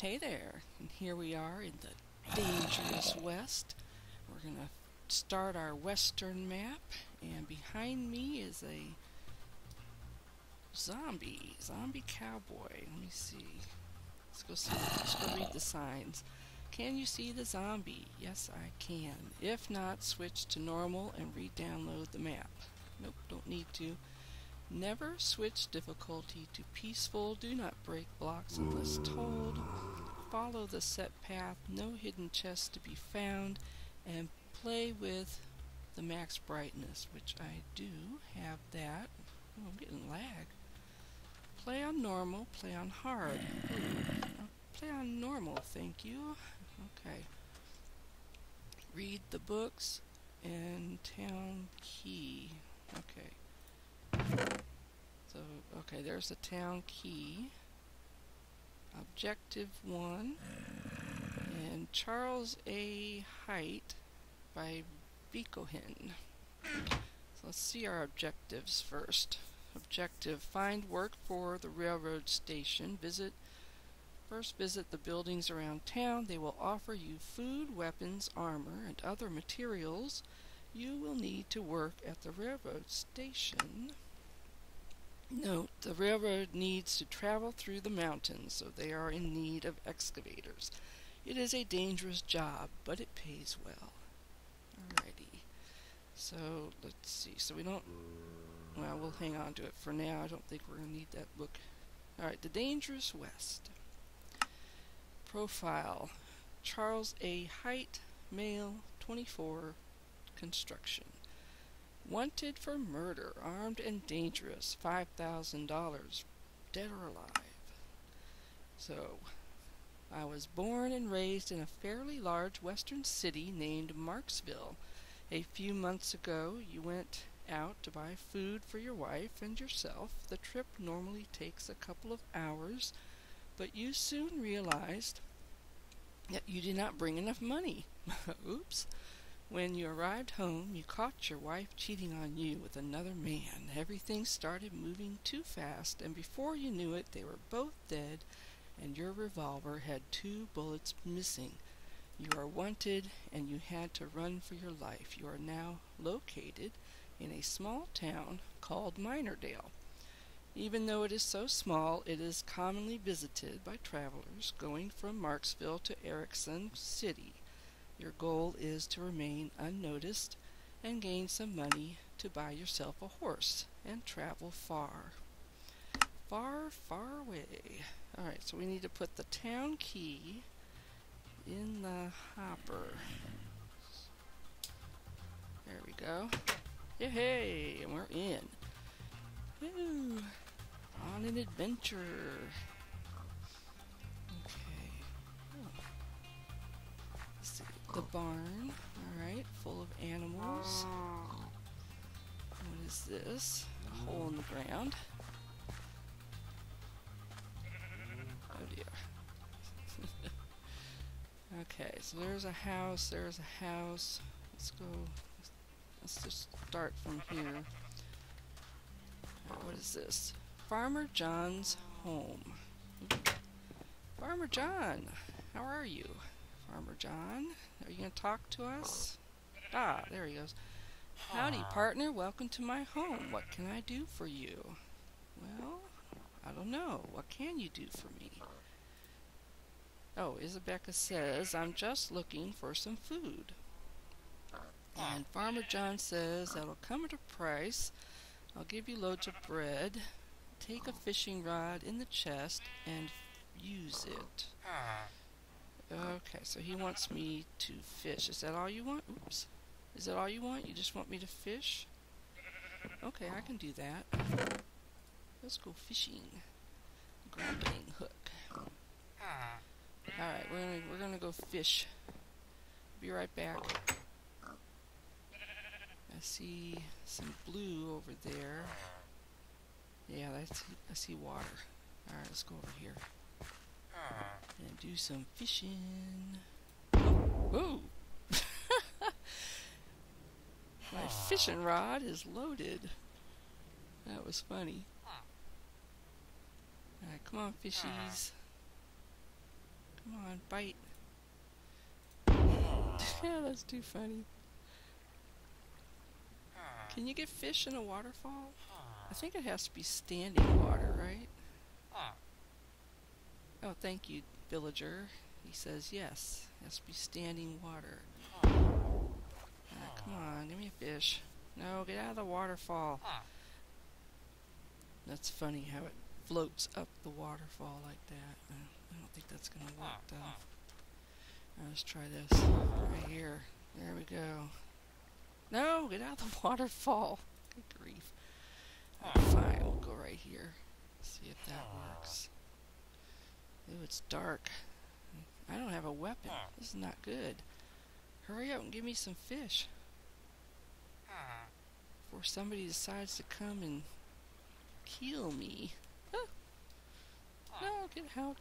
Hey there, and here we are in the dangerous west. We're going to start our western map, and behind me is a zombie, zombie cowboy. Let me see. Let's go see. Let's go read the signs. Can you see the zombie? Yes, I can. If not, switch to normal and re-download the map. Nope, don't need to. Never switch difficulty to peaceful. Do not break blocks unless told. Follow the set path. No hidden chests to be found. And play with the max brightness, which I do have that. Oh, I'm getting lag. Play on normal. Play on hard. Play on normal, thank you. Okay. Read the books and town key. Okay. So, okay, there's the town key. Objective 1. And Charles A. Height by Vicohen. So let's see our objectives first. Objective, find work for the railroad station. Visit First visit the buildings around town. They will offer you food, weapons, armor, and other materials you will need to work at the railroad station. Note, the railroad needs to travel through the mountains, so they are in need of excavators. It is a dangerous job, but it pays well. Alrighty. So, let's see. So we don't... Well, we'll hang on to it for now. I don't think we're going to need that book. Alright, The Dangerous West. Profile. Charles A. Height, male, 24, construction. Wanted for murder, armed and dangerous, $5,000, dead or alive. So, I was born and raised in a fairly large western city named Marksville. A few months ago, you went out to buy food for your wife and yourself. The trip normally takes a couple of hours, but you soon realized that you did not bring enough money. Oops. When you arrived home, you caught your wife cheating on you with another man. Everything started moving too fast, and before you knew it, they were both dead, and your revolver had two bullets missing. You are wanted, and you had to run for your life. You are now located in a small town called Minerdale. Even though it is so small, it is commonly visited by travelers going from Marksville to Erickson City. Your goal is to remain unnoticed and gain some money to buy yourself a horse and travel far. Far, far away. Alright, so we need to put the town key in the hopper. There we go. Yay! And we're in. Woo! On an adventure. The barn. Alright, full of animals. What is this? A hole in the ground. Oh dear. okay, so there's a house, there's a house. Let's go, let's just start from here. what is this? Farmer John's home. Farmer John, how are you? Farmer John, are you going to talk to us? Ah, there he goes. Howdy, partner. Welcome to my home. What can I do for you? Well, I don't know. What can you do for me? Oh, Isabella says, I'm just looking for some food. And Farmer John says that'll come at a price. I'll give you loads of bread. Take a fishing rod in the chest and use it. Okay, so he wants me to fish. Is that all you want? Oops. Is that all you want? You just want me to fish? Okay, I can do that. Let's go fishing. Grappling hook. Alright, we're gonna we're gonna go fish. Be right back. I see some blue over there. Yeah, see, I see water. Alright, let's go over here and do some fishing. Oh, Whoa! My fishing rod is loaded. That was funny. Alright, come on, fishies. Come on, bite. yeah, that's too funny. Can you get fish in a waterfall? I think it has to be standing water, right? Oh, thank you, villager. He says yes. It has to be standing water. Ah, come on, give me a fish. No, get out of the waterfall. That's funny how it floats up the waterfall like that. I don't think that's going to work, though. Right, let's try this. Right here. There we go. No, get out of the waterfall. Good grief. Fine, we'll go right here. See if that works. Ooh, it's dark. I don't have a weapon. This is not good. Hurry up and give me some fish. Before somebody decides to come and kill me. Ah. No, get out.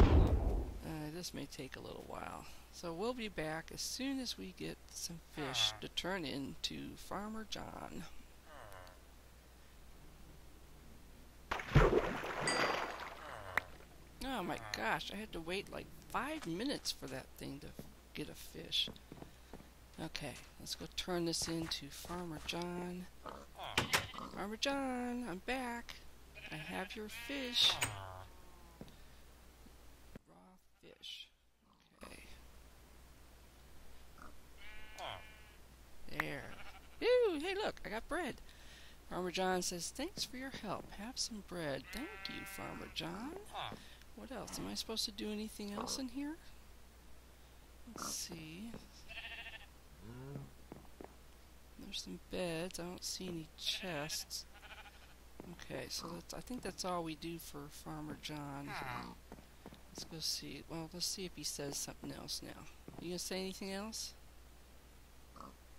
Uh, this may take a little while. So we'll be back as soon as we get some fish to turn into Farmer John. Oh my gosh, I had to wait like five minutes for that thing to get a fish. Okay, let's go turn this into Farmer John. Farmer John, I'm back. I have your fish. Raw fish. Okay. There. Ooh, hey look, I got bread. Farmer John says, thanks for your help. Have some bread. Thank you, Farmer John. What else? Am I supposed to do anything else in here? Let's see. There's some beds. I don't see any chests. Okay, so that's, I think that's all we do for Farmer John. Let's go see. Well, let's see if he says something else now. You gonna say anything else?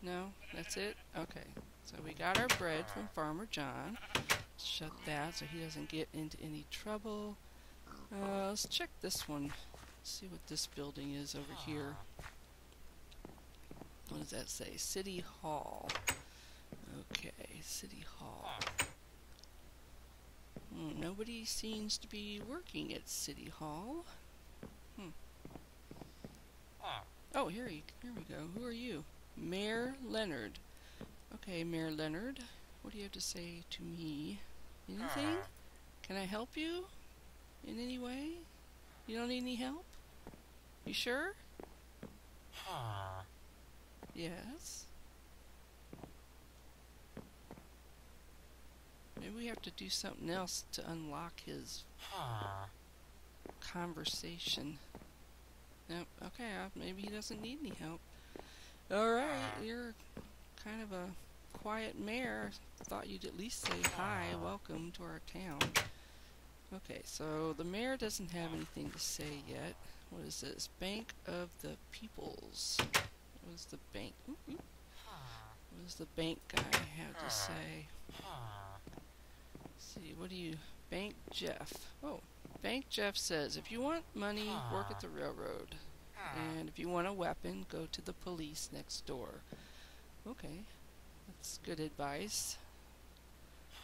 No? That's it? Okay. So we got our bread from Farmer John. Shut that so he doesn't get into any trouble. Uh, let's check this one. see what this building is over here. What does that say? City Hall. Okay, City Hall. Hmm, nobody seems to be working at City Hall. Hmm. Oh, here, you, here we go. Who are you? Mayor Leonard. Okay, Mayor Leonard. What do you have to say to me? Anything? Can I help you? In any way? You don't need any help? You sure? Huh. Yes. Maybe we have to do something else to unlock his Huh. conversation. Nope. Okay, uh, maybe he doesn't need any help. Alright, you're kind of a quiet mayor. Thought you'd at least say hi, welcome to our town. Okay, so the mayor doesn't have anything to say yet. What is this? Bank of the Peoples. What does the bank? Ooh, ooh. What does the bank guy have to say? Let's see, what do you... Bank Jeff. Oh, Bank Jeff says, if you want money, work at the railroad. And if you want a weapon, go to the police next door. Okay, that's good advice.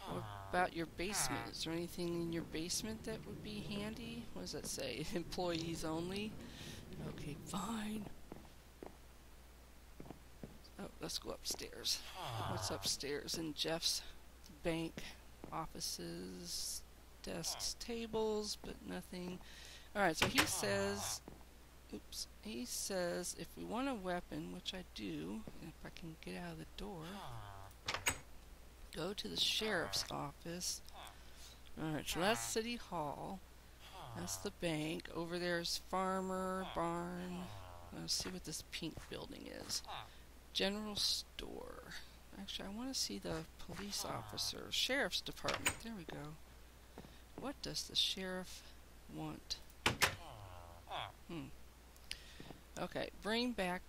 What about your basement? Is there anything in your basement that would be handy? What does that say? Employees only? Okay, fine. Oh, let's go upstairs. What's upstairs in Jeff's bank? Offices, desks, tables, but nothing. Alright, so he says, oops, he says if we want a weapon, which I do, if I can get out of the door, go to the sheriff's office. Alright, so that's City Hall. That's the bank. Over there's Farmer, Barn. Let's see what this pink building is. General Store. Actually, I want to see the police officer. Sheriff's Department. There we go. What does the sheriff want? Hmm. Okay, bring back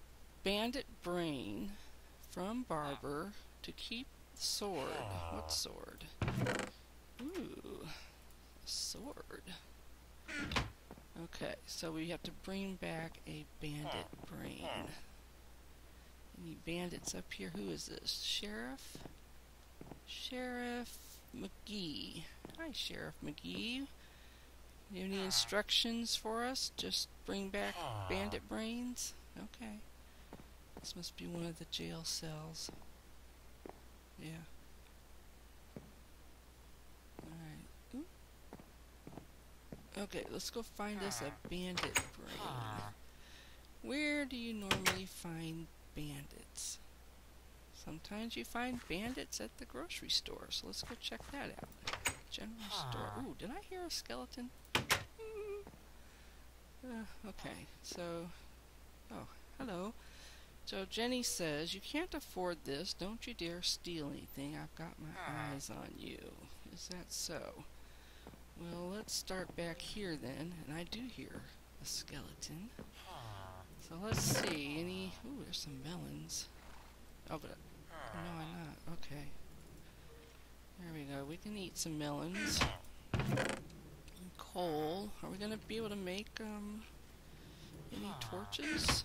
Bandit Brain from Barber to keep sword. Ah. What sword? Ooh, sword. Okay, so we have to bring back a bandit brain. Any bandits up here? Who is this? Sheriff? Sheriff McGee. Hi, Sheriff McGee. You have any ah. instructions for us? Just bring back ah. bandit brains? Okay. This must be one of the jail cells. Yeah. Alright. Okay, let's go find us a bandit brain. Where do you normally find bandits? Sometimes you find bandits at the grocery store, so let's go check that out. General store. Ooh, did I hear a skeleton? Uh, okay, so. Oh, hello. So Jenny says, You can't afford this. Don't you dare steal anything. I've got my ah. eyes on you. Is that so? Well, let's start back here then. And I do hear a skeleton. Ah. So let's see. Any. Ooh, there's some melons. Oh, but. Ah. No, I'm not. Okay. There we go. We can eat some melons. And coal. Are we gonna be able to make um any torches?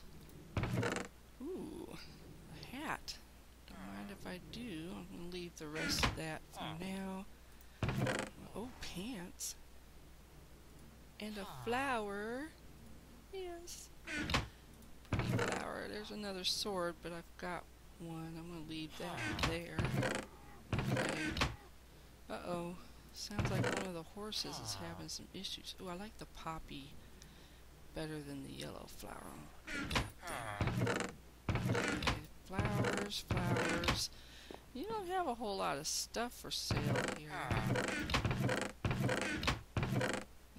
Ooh, a hat. Don't mind if I do. I'm gonna leave the rest of that for now. Oh, pants. And a flower. Yes. Pretty flower. There's another sword, but I've got one. I'm gonna leave that there. Okay. Uh-oh. Sounds like one of the horses is having some issues. Oh, I like the poppy better than the yellow flower. Flowers, flowers. You don't have a whole lot of stuff for sale here.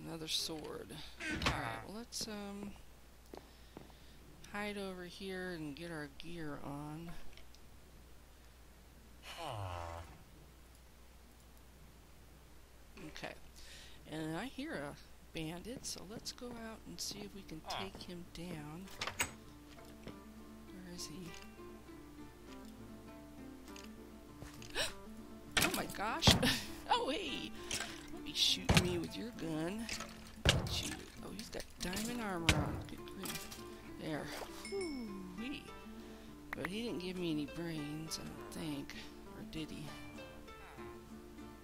Another sword. Alright, well let's um hide over here and get our gear on. Okay. And I hear a bandit, so let's go out and see if we can take him down. Where is he? My gosh! oh hey! Don't be shooting me with your gun. Shoot. Oh, he's got diamond armor on. Good grief. There. Whoo-wee. But he didn't give me any brains, I don't think. Or did he?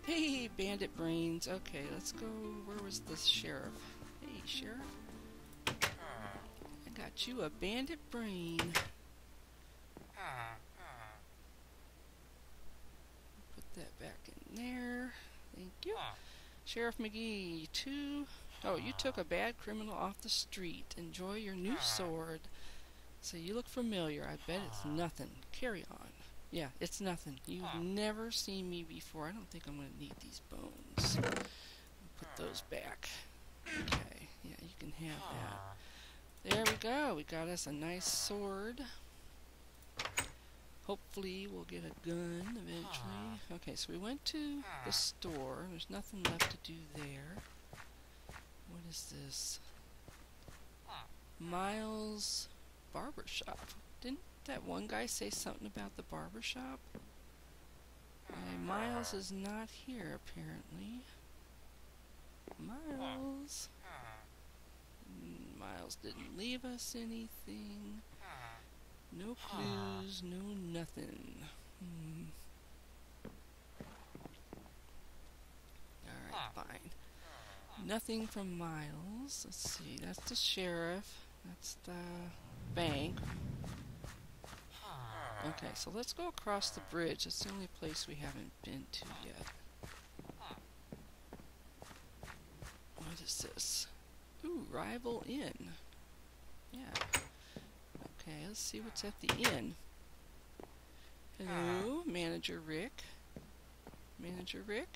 Hey, bandit brains. Okay, let's go. Where was the sheriff? Hey, sheriff. I got you a bandit brain. Put that back in there. Sheriff McGee, two. Oh, you took a bad criminal off the street. Enjoy your new sword. So you look familiar. I bet it's nothing. Carry on. Yeah, it's nothing. You've never seen me before. I don't think I'm going to need these bones. Put those back. Okay, yeah, you can have that. There we go. We got us a nice sword. Hopefully we'll get a gun eventually. Okay, so we went to the store. There's nothing left to do there. What is this? Miles Barbershop. Didn't that one guy say something about the barber shop? Uh, Miles is not here, apparently. Miles. Mm, Miles didn't leave us anything. No clues, no nothing. Hmm. Alright, fine. Nothing from Miles. Let's see, that's the sheriff. That's the bank. Okay, so let's go across the bridge. It's the only place we haven't been to yet. What is this? Ooh, Rival Inn. Yeah. Okay, let's see what's at the inn. Hello, ah. Manager Rick. Manager Rick?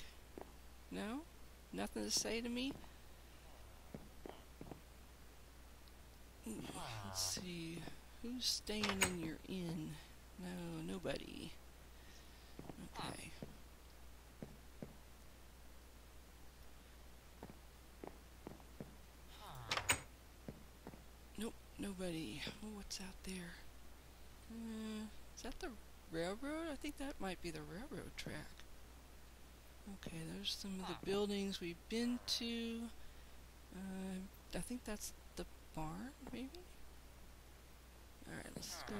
No? Nothing to say to me? Let's ah. see. Who's staying in your inn? No, nobody. Okay. Nope, Oh, what's out there? Uh, is that the railroad? I think that might be the railroad track. Okay, there's some of the buildings we've been to. Uh, I think that's the barn, maybe? Alright, let's go.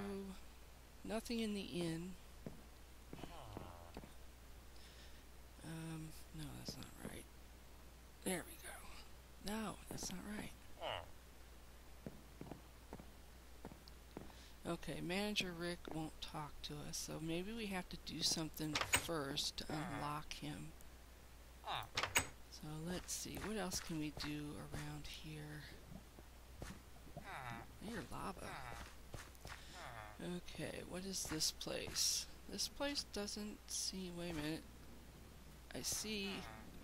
Nothing in the inn. Um, no, that's not right. There we go. No, that's not right. Okay, Manager Rick won't talk to us, so maybe we have to do something first to unlock him. So let's see, what else can we do around here? Near lava. Okay, what is this place? This place doesn't see. Wait a minute. I see.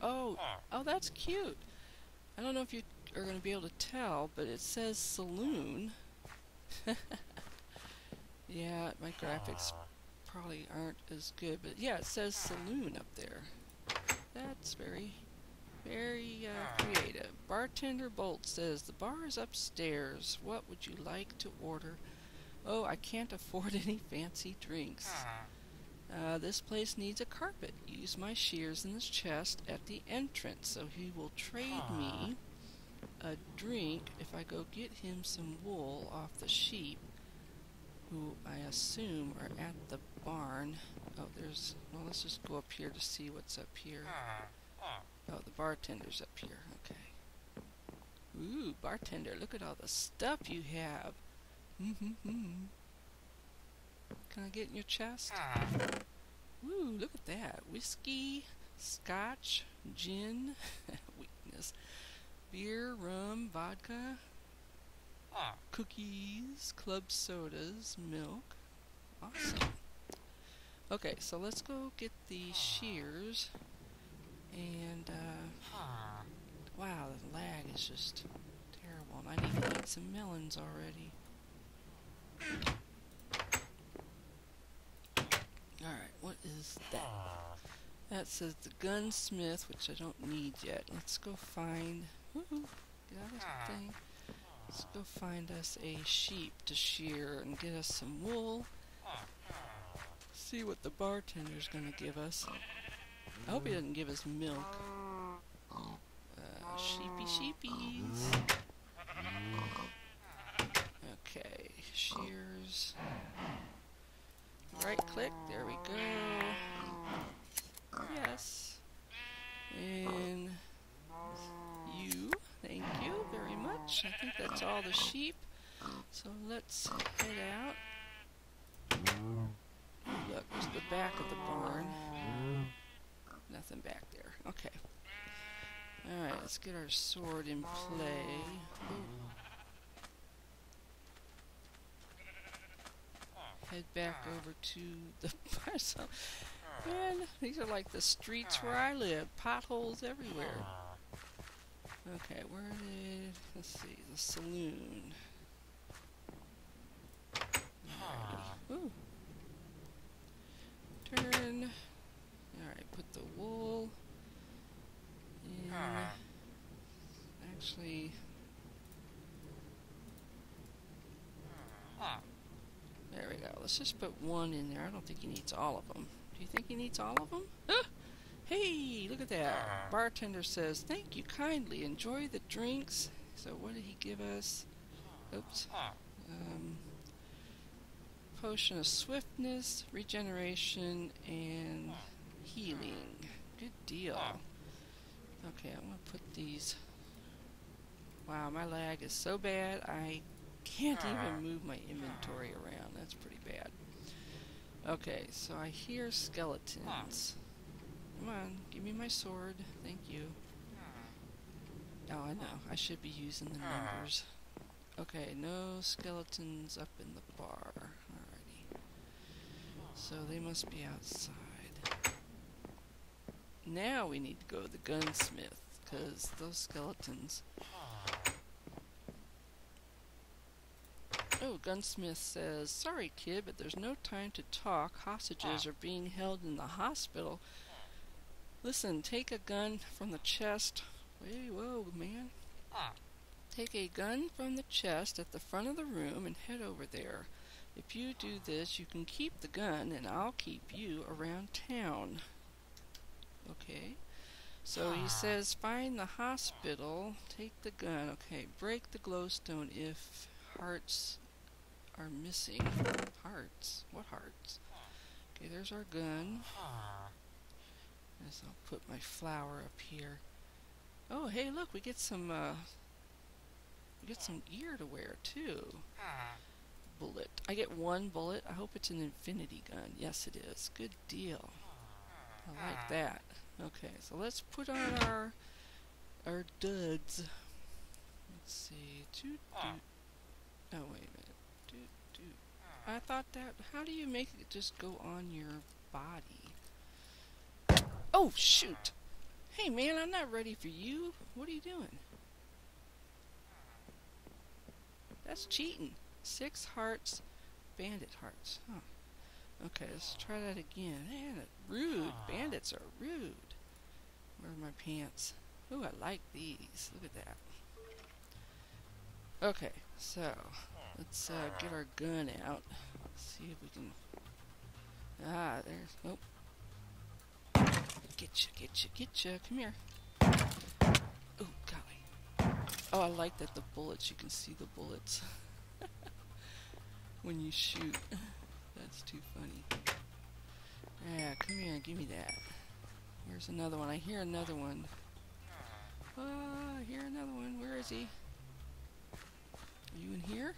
Oh, oh, that's cute. I don't know if you are going to be able to tell, but it says saloon. yeah, my graphics probably aren't as good, but yeah, it says saloon up there. That's very, very uh, creative. Bartender Bolt says the bar is upstairs. What would you like to order? Oh, I can't afford any fancy drinks. Uh, this place needs a carpet. Use my shears in his chest at the entrance, so he will trade me a drink if I go get him some wool off the sheep, who I assume are at the barn. Oh, there's. Well, let's just go up here to see what's up here. Oh, the bartender's up here. Okay. Ooh, bartender, look at all the stuff you have. Mm-hmm. Can I get in your chest? Ooh, look at that. Whiskey, scotch, gin, weakness, beer, rum, vodka, cookies, club sodas, milk. Awesome. Okay, so let's go get the shears. And, uh, wow, the lag is just terrible. And I need to eat some melons already. Alright, what is that? That says the gunsmith, which I don't need yet. Let's go find. Woohoo! Of this thing. Let's go find us a sheep to shear and get us some wool. See what the bartender's gonna give us. I hope he doesn't give us milk. Uh, sheepy sheepies. Okay, shears. Right click, there we go. Yes. And you, thank you very much. I think that's all the sheep. So let's head out. Look, there's the back of the barn. Nothing back there. Okay. Alright, let's get our sword in play. Head back over to the so man these are like the streets where I live potholes everywhere okay where did let's see the saloon Alrighty. Turn alright put the wool in ah. actually ah. There we go. Let's just put one in there. I don't think he needs all of them. Do you think he needs all of them? Ah! Hey, look at that. Bartender says, thank you kindly. Enjoy the drinks. So what did he give us? Oops. Um, potion of swiftness, regeneration, and healing. Good deal. Okay, I'm going to put these... Wow, my lag is so bad, I can't even move my inventory around. That's pretty bad. Okay, so I hear skeletons. Come on, give me my sword. Thank you. Oh, I know. I should be using the numbers. Okay, no skeletons up in the bar. Alrighty. So they must be outside. Now we need to go to the gunsmith, because those skeletons Oh, Gunsmith says, Sorry, kid, but there's no time to talk. Hostages are being held in the hospital. Listen, take a gun from the chest. Hey, whoa, man. Ah. Take a gun from the chest at the front of the room and head over there. If you do this, you can keep the gun, and I'll keep you around town. Okay. So he says, find the hospital, take the gun. Okay, break the glowstone if hearts are missing hearts. What hearts? Okay, there's our gun. Guess I'll put my flower up here. Oh, hey, look, we get some, uh, we get some gear to wear, too. Hmm. Bullet. I get one bullet. I hope it's an infinity gun. Yes, it is. Good deal. Hmm. I like that. Okay, so let's put on our, our duds. Let's see. Toot, toot. Oh, wait a minute. Toot, toot. Hmm. I thought that, how do you make it just go on your body? Oh, shoot! Hey, man, I'm not ready for you. What are you doing? That's cheating. Six hearts, bandit hearts. Huh. Okay, let's try that again. Man, rude. Bandits are rude. Where are my pants? Oh, I like these. Look at that. Okay, so let's uh, get our gun out. See if we can. Ah, there's. Nope. Getcha, getcha, getcha. Come here. Oh, golly. Oh, I like that the bullets, you can see the bullets when you shoot. That's too funny. Yeah, come here, give me that. Here's another one. I hear another one. Ah, I hear another one. Where is he? Are you in here?